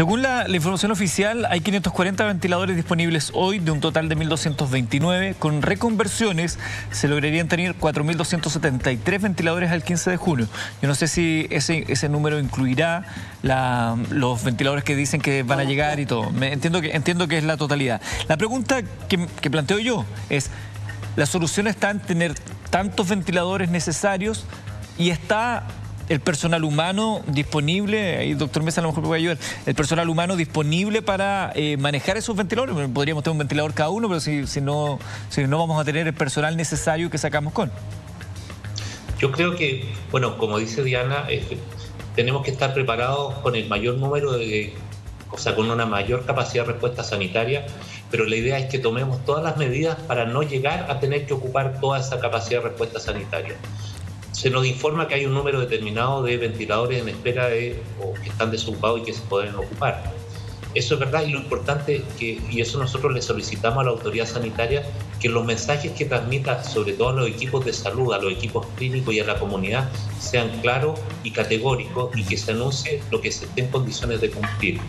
Según la, información oficial, hay 540 ventiladores disponibles hoy de un total de 1.229. Con reconversiones se lograrían tener 4.273 ventiladores al 15 de junio. Yo no sé si ese, ese número incluirá los ventiladores que dicen que van a llegar y todo. Me, entiendo, que, entiendo que es la totalidad. La pregunta que, que planteo yo es, ¿la solución está en tener tantos ventiladores necesarios y está el personal humano disponible, doctor Mesa a lo mejor me puede ayudar, el personal humano disponible para eh, manejar esos ventiladores. Podríamos tener un ventilador cada uno, pero si, no, si no vamos a tener el personal necesario que sacamos con. Yo creo que, bueno, como dice Diana, tenemos que estar preparados con el mayor número de, o sea, con una mayor capacidad de respuesta sanitaria, pero la idea es que tomemos todas las medidas para no llegar a tener que ocupar toda esa capacidad de respuesta sanitaria se nos informa que hay un número determinado de ventiladores en espera de, o que están desocupados y que se pueden ocupar. Eso es verdad y lo importante que, y eso nosotros le solicitamos a la autoridad sanitaria, que los mensajes que transmita, sobre todo a los equipos de salud, a los equipos clínicos y a la comunidad, sean claros y categóricos y que se anuncie lo que se esté en condiciones de cumplir.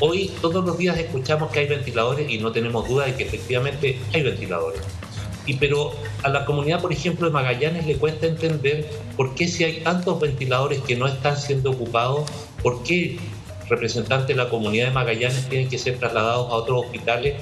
Hoy todos los días escuchamos que hay ventiladores y no tenemos duda de que efectivamente hay ventiladores pero a la comunidad, por ejemplo, de Magallanes le cuesta entender por qué si hay tantos ventiladores que no están siendo ocupados, por qué representantes de la comunidad de Magallanes tienen que ser trasladados a otros hospitales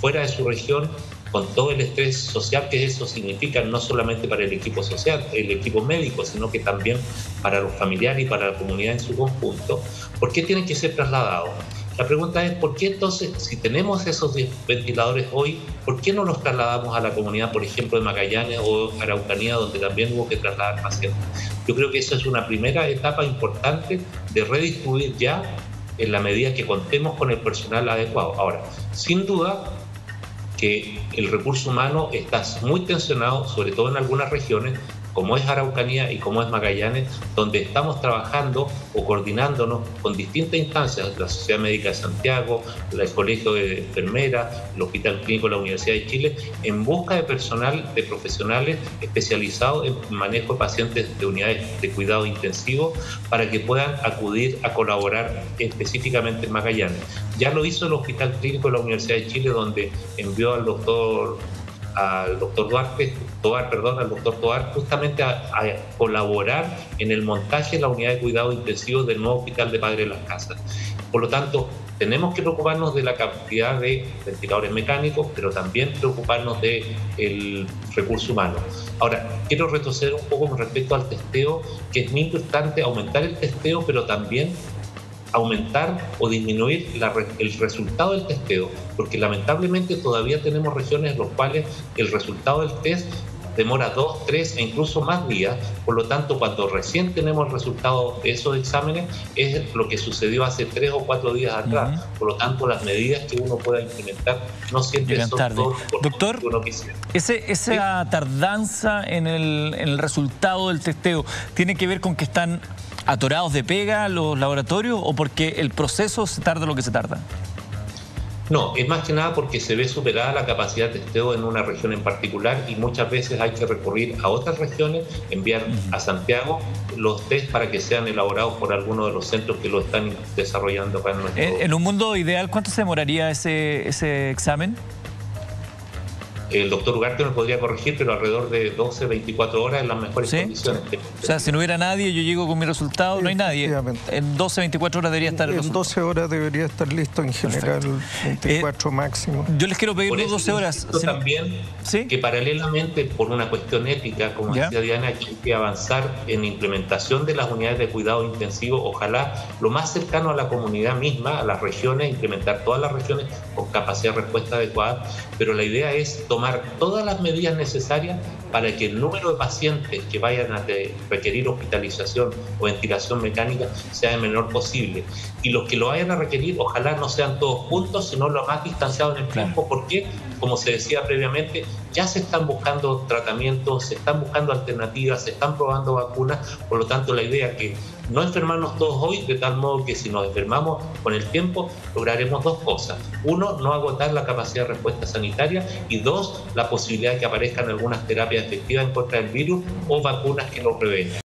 fuera de su región con todo el estrés social que eso significa, no solamente para el equipo social, el equipo médico, sino que también para los familiares y para la comunidad en su conjunto. ¿Por qué tienen que ser trasladados? La pregunta es, ¿por qué entonces, si tenemos esos ventiladores hoy, ¿por qué no los trasladamos a la comunidad, por ejemplo, de Magallanes o Araucanía, donde también hubo que trasladar pacientes? Yo creo que esa es una primera etapa importante de redistribuir ya en la medida que contemos con el personal adecuado. Ahora, sin duda que el recurso humano está muy tensionado, sobre todo en algunas regiones, como es Araucanía y como es Magallanes, donde estamos trabajando o coordinándonos con distintas instancias, la Sociedad Médica de Santiago, el Colegio de Enfermeras, el Hospital Clínico de la Universidad de Chile, en busca de personal, de profesionales especializados en manejo de pacientes de unidades de cuidado intensivo para que puedan acudir a colaborar específicamente en Magallanes. Ya lo hizo el Hospital Clínico de la Universidad de Chile, donde envió al doctor al doctor Duarte, Al doctor Toar, justamente a, colaborar en el montaje de la unidad de cuidado intensivo del nuevo hospital de Padre de las Casas. Por lo tanto, tenemos que preocuparnos de la cantidad de ventiladores mecánicos, pero también preocuparnos del recurso humano. Ahora, quiero retroceder un poco con respecto al testeo, que es muy importante aumentar el testeo, pero también aumentar o disminuir el resultado del testeo, porque lamentablemente todavía tenemos regiones en las cuales el resultado del test demora dos, tres e incluso más días. Por lo tanto, cuando recién tenemos el resultado de esos exámenes, es lo que sucedió hace tres o cuatro días atrás. Por lo tanto, las medidas que uno pueda implementar no siempre son tarde. Doctor, ese, esa tardanza en el, en el resultado del testeo, ¿tiene que ver con que están atorados de pega los laboratorios o porque el proceso se tarda lo que se tarda? No, es más que nada porque se ve superada la capacidad de testeo en una región en particular y muchas veces hay que recurrir a otras regiones, enviar a Santiago los test para que sean elaborados por alguno de los centros que lo están desarrollando para nuestro... En un mundo ideal, ¿cuánto se demoraría ese, ese examen? El doctor Ugarte me podría corregir, pero alrededor de 12, 24 horas en las mejores condiciones. O sea, si no hubiera nadie, yo llego con mi resultado, no hay nadie. En 12, 24 horas debería estar... En 12 horas debería estar listo en general, 24 eh, máximo. Yo les quiero pedir 12 horas. también que paralelamente, por una cuestión ética, como decía Diana, hay que avanzar en implementación de las unidades de cuidado intensivo, ojalá lo más cercano a la comunidad misma, a las regiones, implementar todas las regiones con capacidad de respuesta adecuada, pero la idea es tomar tomar todas las medidas necesarias para que el número de pacientes que vayan a requerir hospitalización o ventilación mecánica sea el menor posible. Y los que lo vayan a requerir, ojalá no sean todos juntos, sino lo más distanciados en el tiempo, porque, como se decía previamente, ya se están buscando tratamientos, se están buscando alternativas, se están probando vacunas, por lo tanto la idea es que no enfermarnos todos hoy, de tal modo que si nos enfermamos con el tiempo, lograremos dos cosas. Uno, no agotar la capacidad de respuesta sanitaria y dos, la posibilidad de que aparezcan algunas terapias efectivas en contra del virus o vacunas que lo prevengan.